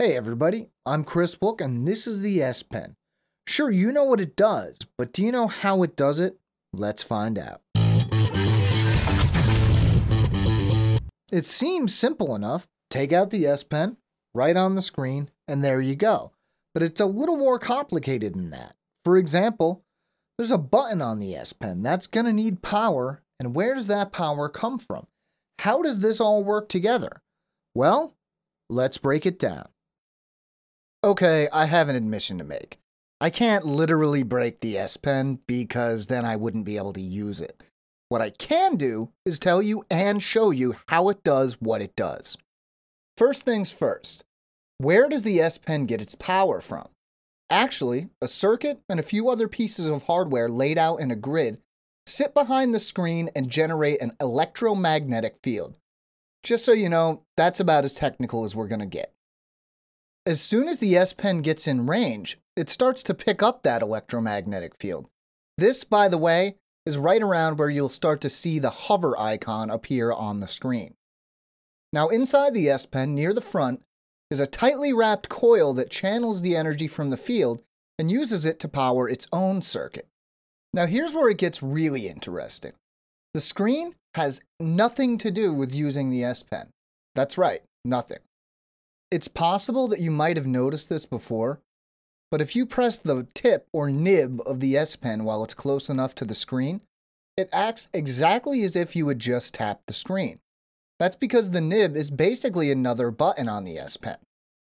Hey everybody, I'm Chris Book and this is the S Pen. Sure, you know what it does, but do you know how it does it? Let's find out. It seems simple enough. Take out the S Pen, write on the screen, and there you go. But it's a little more complicated than that. For example, there's a button on the S Pen that's going to need power, and where does that power come from? How does this all work together? Well, let's break it down. Okay, I have an admission to make. I can't literally break the S Pen because then I wouldn't be able to use it. What I can do is tell you and show you how it does what it does. First things first, where does the S Pen get its power from? Actually, a circuit and a few other pieces of hardware laid out in a grid sit behind the screen and generate an electromagnetic field. Just so you know, that's about as technical as we're going to get. As soon as the S Pen gets in range, it starts to pick up that electromagnetic field. This, by the way, is right around where you'll start to see the hover icon appear on the screen. Now inside the S Pen, near the front, is a tightly wrapped coil that channels the energy from the field and uses it to power its own circuit. Now here's where it gets really interesting. The screen has nothing to do with using the S Pen. That's right, nothing. It's possible that you might have noticed this before, but if you press the tip or nib of the S Pen while it's close enough to the screen, it acts exactly as if you had just tapped the screen. That's because the nib is basically another button on the S Pen.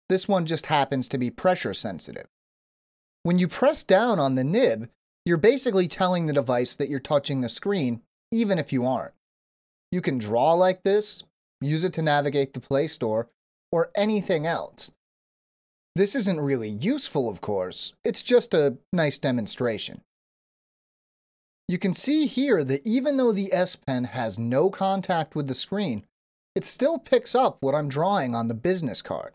This one just happens to be pressure sensitive. When you press down on the nib, you're basically telling the device that you're touching the screen, even if you aren't. You can draw like this, use it to navigate the Play Store, or anything else. This isn't really useful, of course, it's just a nice demonstration. You can see here that even though the S Pen has no contact with the screen, it still picks up what I'm drawing on the business card.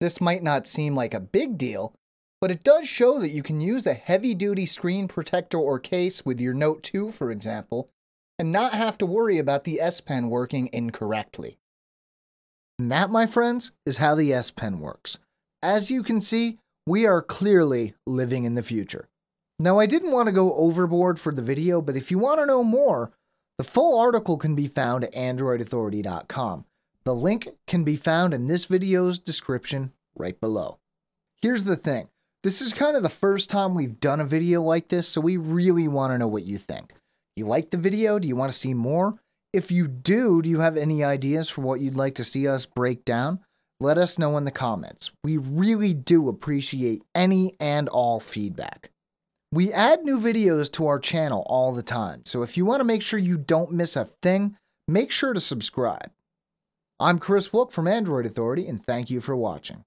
This might not seem like a big deal, but it does show that you can use a heavy-duty screen protector or case with your Note 2, for example, and not have to worry about the S Pen working incorrectly. And that, my friends, is how the S Pen works. As you can see, we are clearly living in the future. Now, I didn't want to go overboard for the video, but if you want to know more, the full article can be found at AndroidAuthority.com. The link can be found in this video's description right below. Here's the thing. This is kind of the first time we've done a video like this, so we really want to know what you think. You like the video? Do you want to see more? If you do, do you have any ideas for what you'd like to see us break down? Let us know in the comments. We really do appreciate any and all feedback. We add new videos to our channel all the time, so if you want to make sure you don't miss a thing, make sure to subscribe. I'm Chris Wilk from Android Authority, and thank you for watching.